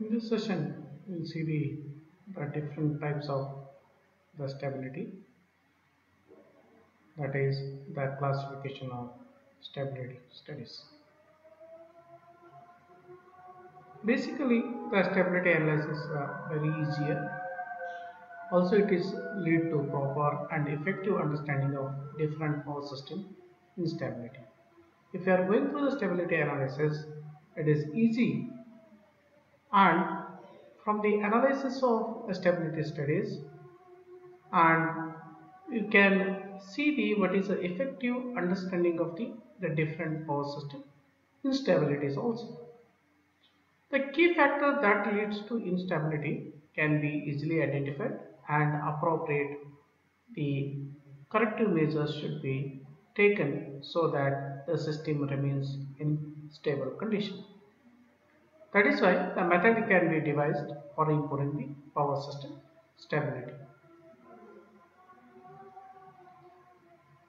In this session, we'll see the, the different types of the stability. That is the classification of stability studies. Basically, the stability analysis is uh, very easier. Also, it is lead to proper and effective understanding of different power system instability. If you are going through the stability analysis, it is easy and from the analysis of stability studies and you can see the what is the effective understanding of the, the different power system instabilities also. The key factor that leads to instability can be easily identified and appropriate the corrective measures should be taken so that the system remains in stable condition. That is why the method can be devised for improving the power system stability.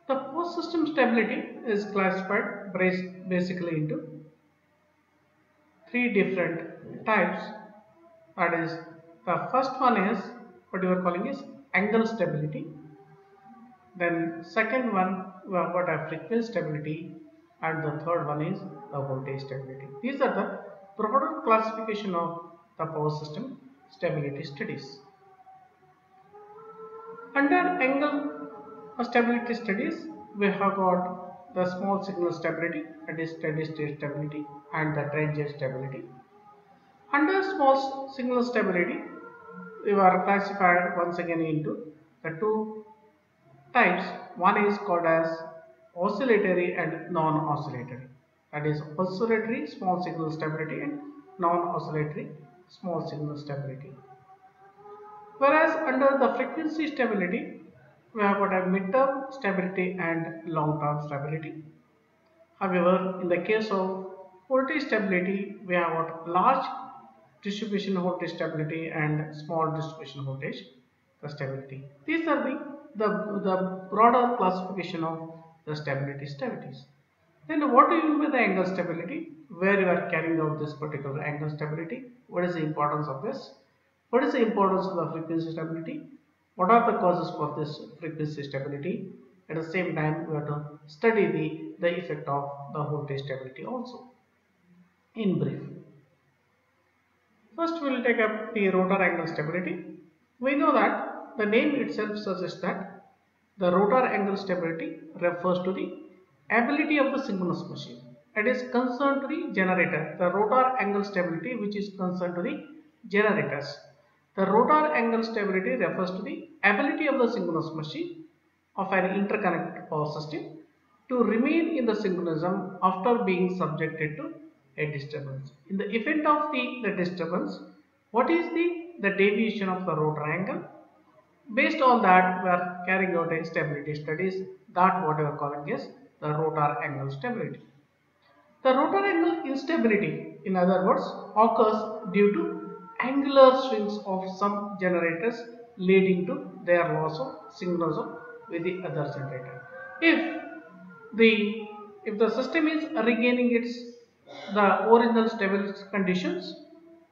The power system stability is classified basically into three different types. That is, the first one is what you are calling is angle stability. Then second one we have got a frequency stability and the third one is the voltage stability. These are the broader classification of the power system stability studies. Under angle stability studies, we have got the small signal stability that is steady state stability and the transient stability. Under small signal stability, we are classified once again into the two types. One is called as oscillatory and non-oscillatory that is oscillatory small signal stability and non-oscillatory small signal stability. Whereas under the frequency stability, we have got a mid-term stability and long-term stability. However, in the case of voltage stability, we have got large distribution voltage stability and small distribution voltage stability. These are the, the, the broader classification of the stability stabilities. Then what do you mean by the angle stability? Where you are carrying out this particular angle stability? What is the importance of this? What is the importance of the frequency stability? What are the causes for this frequency stability? At the same time, we have to study the, the effect of the voltage stability also. In brief. First, we will take up the rotor angle stability. We know that the name itself suggests that the rotor angle stability refers to the ability of the synchronous machine. It is concerned to the generator, the rotor angle stability which is concerned to the generators. The rotor angle stability refers to the ability of the synchronous machine of an interconnected power system to remain in the synchronism after being subjected to a disturbance. In the event of the, the disturbance, what is the, the deviation of the rotor angle? Based on that, we are carrying out a stability studies that what we are calling is the rotor angle stability. The rotor angle instability, in other words, occurs due to angular swings of some generators leading to their loss of synchronism with the other generator. If the if the system is regaining its the original stable conditions,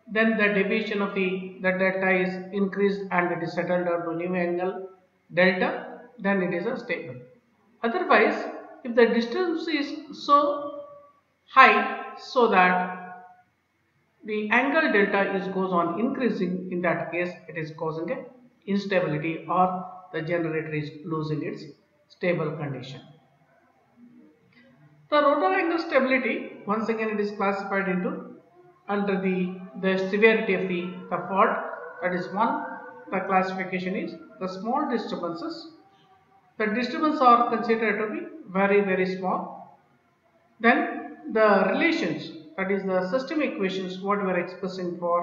then the deviation of the, the delta is increased and it is settled down to new angle delta, then it is a stable. Otherwise, if the distance is so high so that the angle delta is goes on increasing in that case it is causing a instability or the generator is losing its stable condition. The rotor angle stability once again it is classified into under the, the severity of the, the fault that is one the classification is the small disturbances the disturbance are considered to be very very small then the relations that is the system equations what we are expressing for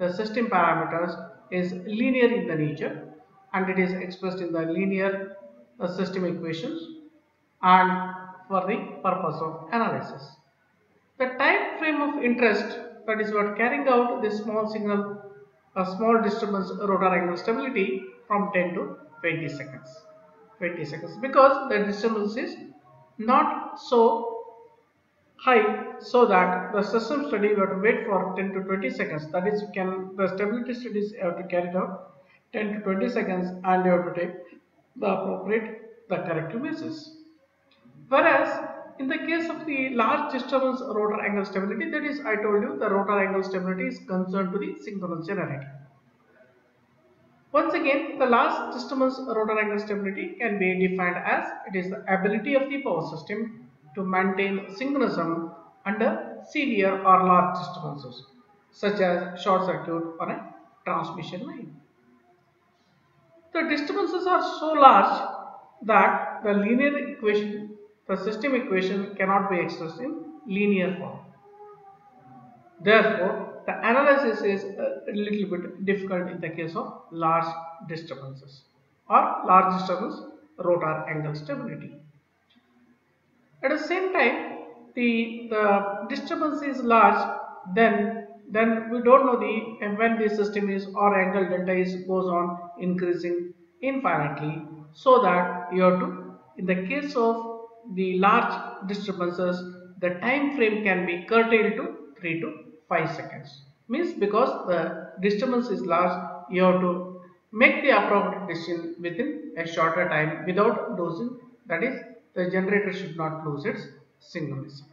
the system parameters is linear in the nature and it is expressed in the linear uh, system equations and for the purpose of analysis. The time frame of interest that is what carrying out this small signal a small disturbance rotor angle stability from 10 to 20 seconds 20 seconds. Because the disturbance is not so high so that the system study we have to wait for 10 to 20 seconds. That is can the stability studies have to carry out 10 to 20 seconds and you have to take the appropriate the corrective measures. Whereas in the case of the large disturbance rotor angle stability that is I told you the rotor angle stability is concerned to the synchronous generator once again, the last disturbance rotor angle stability can be defined as it is the ability of the power system to maintain synchronism under severe or large disturbances such as short circuit or a transmission line. The disturbances are so large that the linear equation, the system equation cannot be expressed in linear form. Therefore, the analysis is a little bit difficult in the case of large disturbances or large disturbance rotor angle stability. At the same time, the, the disturbance is large, then then we don't know the when the system is or angle delta is goes on increasing infinitely so that you have to in the case of the large disturbances the time frame can be curtailed to 3 to 5 seconds. Means because the disturbance is large you have to make the appropriate decision within a shorter time without losing. That is the generator should not lose its synchronism.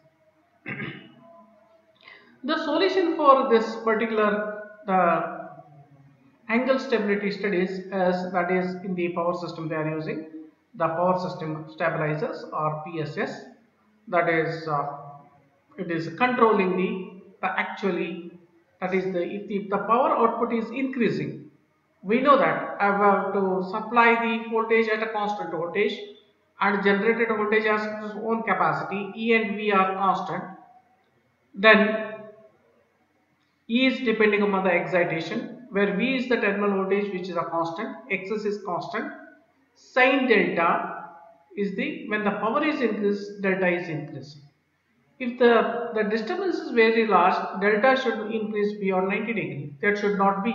the solution for this particular the angle stability studies as that is in the power system they are using the power system stabilizers or PSS that is uh, it is controlling the the actually that is the if the, the power output is increasing we know that I have to supply the voltage at a constant voltage and generated voltage has its own capacity E and V are constant then E is depending upon the excitation where V is the terminal voltage which is a constant Xs is constant sine delta is the when the power is increased delta is increasing if the, the disturbance is very large, delta should increase beyond 90 degree. That should not be.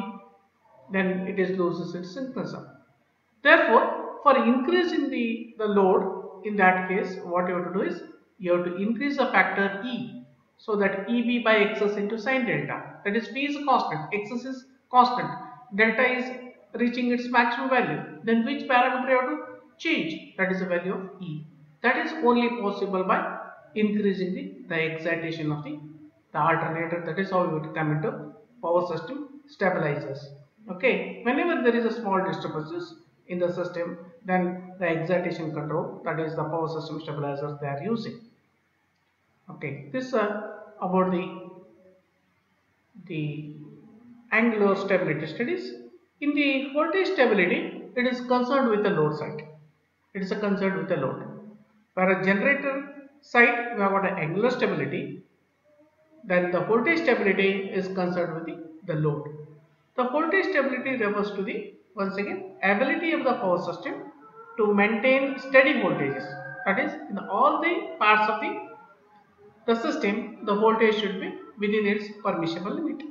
Then it is loses its synchronism. Therefore, for increase in the, the load, in that case, what you have to do is, you have to increase the factor E. So that EV by Xs into sine delta. That is, P is constant, Xs is constant, delta is reaching its maximum value. Then which parameter you have to change? That is the value of E. That is only possible by increasing the, the excitation of the, the alternator that is how we would come into power system stabilizers. Okay? Whenever there is a small disturbances in the system then the excitation control that is the power system stabilizers they are using. Okay? This uh, about the the angular stability studies. In the voltage stability it is concerned with the load side. It is a concern with the load. Whereas generator side we have got an angular stability then the voltage stability is concerned with the, the load. The voltage stability refers to the once again ability of the power system to maintain steady voltages that is in all the parts of the the system the voltage should be within its permissible limit.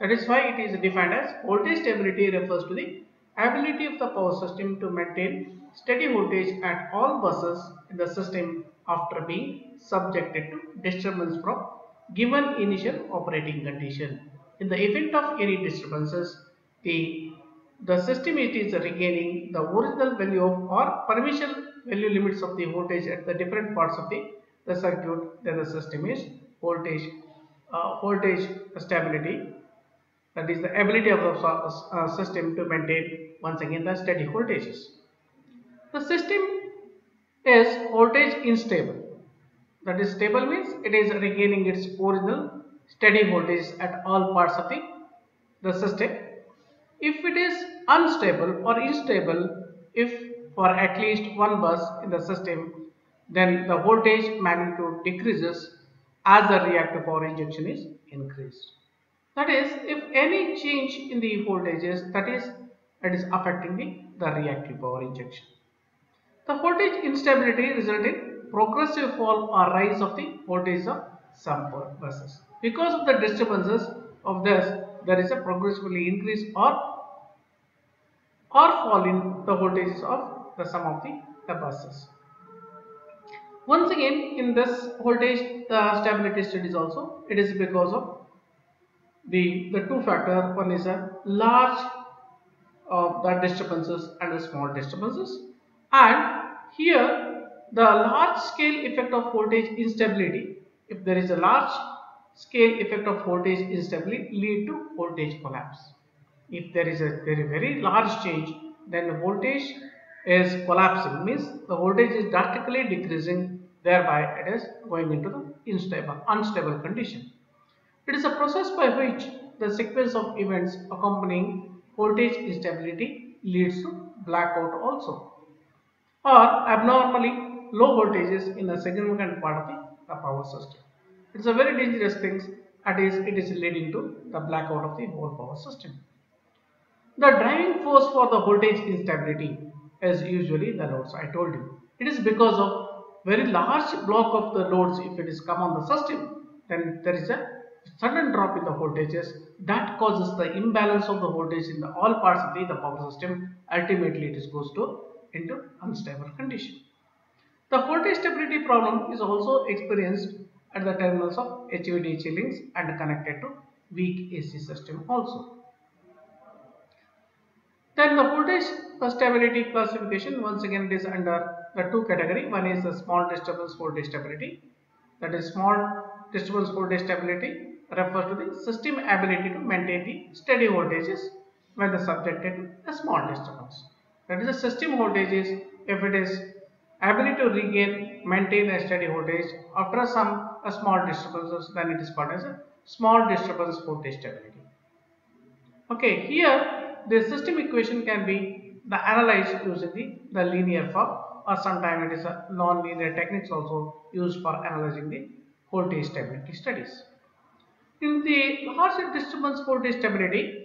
That is why it is defined as voltage stability refers to the ability of the power system to maintain steady voltage at all buses in the system after being subjected to disturbance from given initial operating condition. In the event of any disturbances, the, the system it is regaining the original value of or permission value limits of the voltage at the different parts of the, the circuit then the system is voltage uh, voltage stability that is the ability of the uh, system to maintain once again the steady voltages. The system is voltage unstable. That is stable means it is regaining its original steady voltage at all parts of the, the system. If it is unstable or unstable, if for at least one bus in the system, then the voltage magnitude decreases as the reactive power injection is increased. That is, if any change in the voltages, that is, it is affecting the, the reactive power injection. The voltage instability results in progressive fall or rise of the voltage of some buses. Because of the disturbances of this, there is a progressively increase or or fall in the voltages of the sum of the, the buses. Once again in this voltage the stability studies also it is because of the, the two factor one is a large of the disturbances and the small disturbances and here the large scale effect of voltage instability if there is a large scale effect of voltage instability lead to voltage collapse. If there is a very very large change then the voltage is collapsing means the voltage is drastically decreasing thereby it is going into the unstable unstable condition. It is a process by which the sequence of events accompanying voltage instability leads to blackout also or abnormally low voltages in a significant part of the, power system. It's a very dangerous thing that is it is leading to the blackout of the whole power system. The driving force for the voltage instability is usually the loads I told you. It is because of very large block of the loads if it is come on the system then there is a sudden drop in the voltages that causes the imbalance of the voltage in the all parts of the, the power system ultimately it is goes to into unstable condition. The voltage stability problem is also experienced at the terminals of HVDC links and connected to weak AC system also. Then the voltage stability classification once again is under the two category. One is the small disturbance voltage stability that is small disturbance voltage stability refers to the system ability to maintain the steady voltages when the subjected to a small disturbance. That is the system voltages if it is ability to regain maintain a steady voltage after some a small disturbances then it is called as a small disturbance voltage stability. Okay, here the system equation can be the analyzed using the, the linear form or sometimes it is a non-linear techniques also used for analyzing the voltage stability studies. In the large disturbance voltage stability,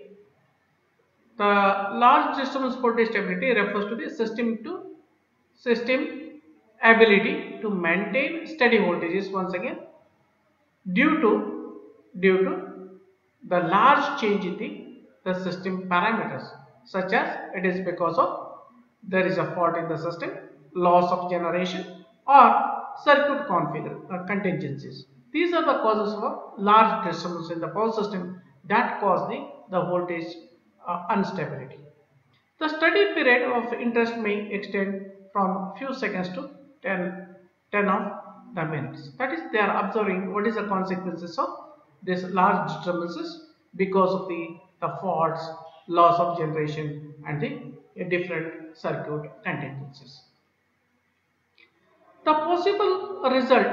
the large disturbance voltage stability refers to the system to system ability to maintain steady voltages once again due to due to the large change in the, the system parameters such as it is because of there is a fault in the system, loss of generation or circuit configure uh, contingencies. These are the causes of large disturbance in the power system that cause the, the voltage uh, instability. The study period of interest may extend from few seconds to 10, 10 of the minutes. That is they are observing what is the consequences of this large disturbances because of the, the faults, loss of generation and the different circuit contingencies. The possible result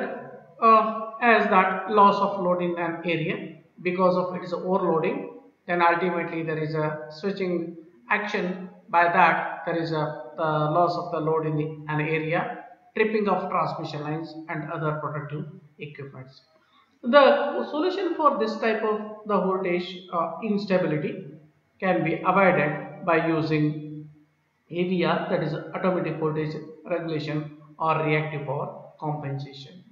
uh, as that loss of load in an area because of its overloading then ultimately there is a switching action. By that there is a the loss of the load in the, an area tripping of transmission lines and other protective equipments. The solution for this type of the voltage uh, instability can be avoided by using AVR that is automatic voltage regulation or reactive power compensation.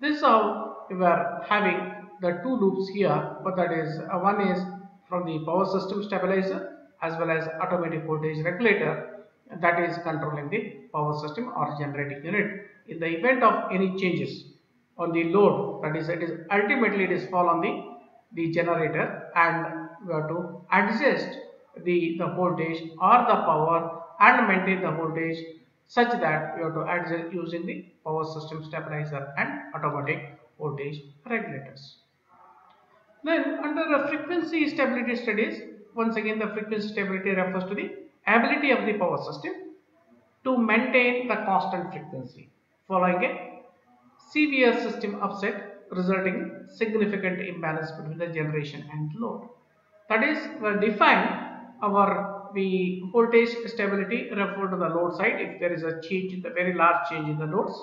This is how we are having the two loops here but that is uh, one is from the power system stabilizer as well as automatic voltage regulator that is controlling the power system or generating unit in the event of any changes on the load that is it is ultimately it is fall on the the generator and we have to adjust the the voltage or the power and maintain the voltage such that we have to adjust using the power system stabilizer and automatic voltage regulators. Then under the frequency stability studies, once again the frequency stability refers to the ability of the power system to maintain the constant frequency following a severe system upset resulting significant imbalance between the generation and load. That is, we define our the voltage stability refer to the load side if there is a change in the very large change in the loads.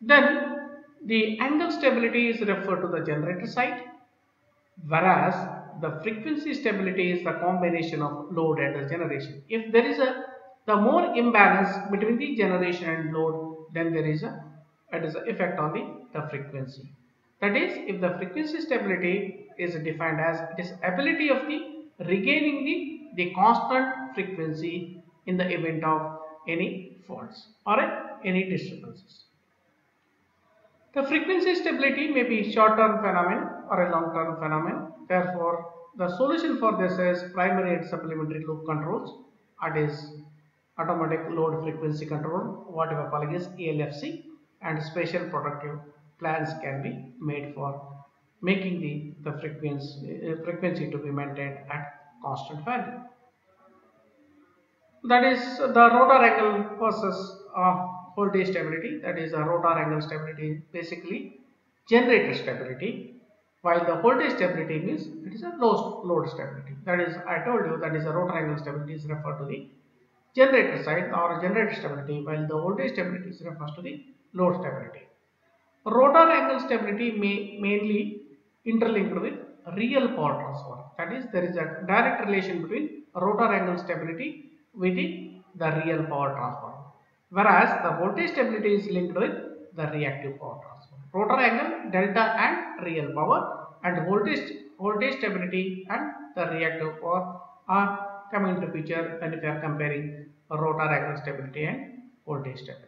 Then the angle stability is referred to the generator side whereas the frequency stability is the combination of load and the generation. If there is a the more imbalance between the generation and load then there is a it is an effect on the, the frequency. That is if the frequency stability is defined as it is ability of the regaining the the constant frequency in the event of any faults or any disturbances. The frequency stability may be short-term phenomenon or a long-term phenomenon. Therefore, the solution for this is primary and supplementary loop controls. that is automatic load frequency control, what we are calling is ALFC, and special protective plans can be made for making the, the frequency, uh, frequency to be maintained at constant value. That is the rotor angle versus uh, voltage stability. That is the rotor angle stability basically generator stability while the voltage stability means it is a low load stability. That is I told you that is a rotor angle stability is referred to the generator side or generator stability while the voltage stability is refers to the load stability. Rotor angle stability may mainly interlinked with real power transfer. That is, there is a direct relation between rotor angle stability with the real power transfer. Whereas the voltage stability is linked with the reactive power transfer. Rotor angle, delta and real power and voltage, voltage stability and the reactive power are coming into picture when we are comparing rotor angle stability and voltage stability.